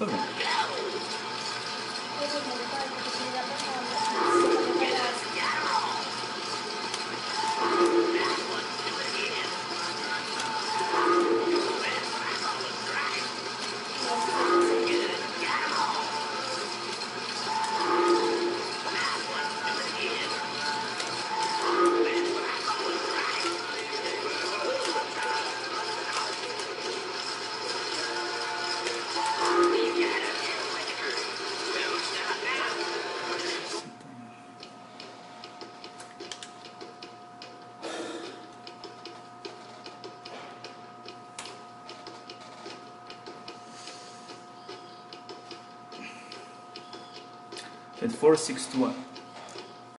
Tá at 461.